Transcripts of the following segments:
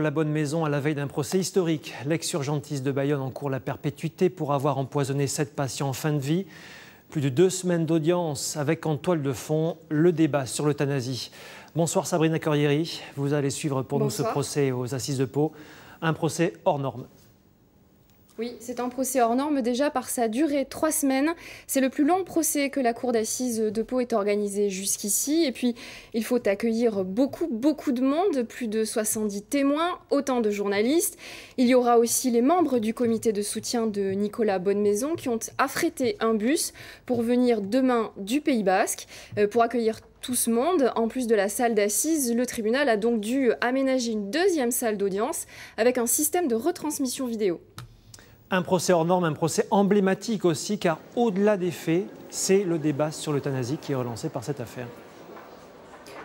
La bonne maison à la veille d'un procès historique. L'ex-urgentiste de Bayonne encourt la perpétuité pour avoir empoisonné sept patients en fin de vie. Plus de deux semaines d'audience avec en toile de fond le débat sur l'euthanasie. Bonsoir Sabrina Corrieri, vous allez suivre pour nous ce procès aux assises de Pau. Un procès hors norme. Oui, c'est un procès hors norme déjà par sa durée, trois semaines. C'est le plus long procès que la Cour d'assises de Pau ait organisé jusqu'ici. Et puis, il faut accueillir beaucoup, beaucoup de monde, plus de 70 témoins, autant de journalistes. Il y aura aussi les membres du comité de soutien de Nicolas Bonnemaison qui ont affrété un bus pour venir demain du Pays Basque euh, pour accueillir tout ce monde, en plus de la salle d'assises, le tribunal a donc dû aménager une deuxième salle d'audience avec un système de retransmission vidéo. Un procès hors norme, un procès emblématique aussi, car au-delà des faits, c'est le débat sur l'euthanasie qui est relancé par cette affaire.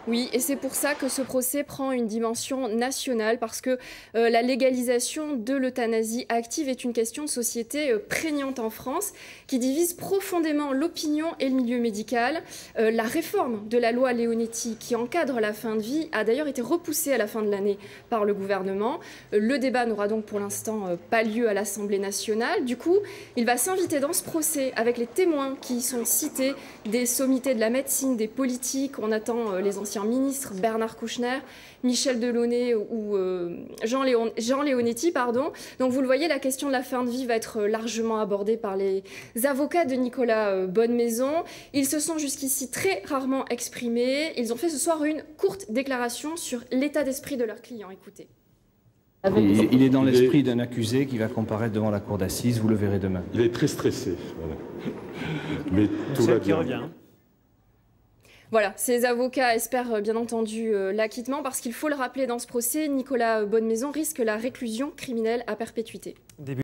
Oui, et c'est pour ça que ce procès prend une dimension nationale, parce que euh, la légalisation de l'euthanasie active est une question de société euh, prégnante en France, qui divise profondément l'opinion et le milieu médical. Euh, la réforme de la loi Leonetti, qui encadre la fin de vie, a d'ailleurs été repoussée à la fin de l'année par le gouvernement. le débat n'aura donc pour l'instant pas lieu à l'Assemblée nationale. Du coup, il va s'inviter dans ce procès avec les témoins qui y sont cités, des sommités de la médecine, des politiques. On attend les anciens ministre Bernard Kouchner, Michel Delaunay ou euh, Jean, Léon, Jean Léonetti. Pardon. Donc vous le voyez, la question de la fin de vie va être largement abordée par les avocats de Nicolas euh, Bonnemaison. Ils se sont jusqu'ici très rarement exprimés. Ils ont fait ce soir une courte déclaration sur l'état d'esprit de leurs clients. Écoutez. Il, est dans l'esprit d'un accusé qui va comparaître devant la cour d'assises, vous le verrez demain. Il est très stressé. Mais tout va bien. Revient. Voilà, ces avocats espèrent euh, bien entendu euh, l'acquittement parce qu'il faut le rappeler dans ce procès, Nicolas Bonnemaison risque la réclusion criminelle à perpétuité.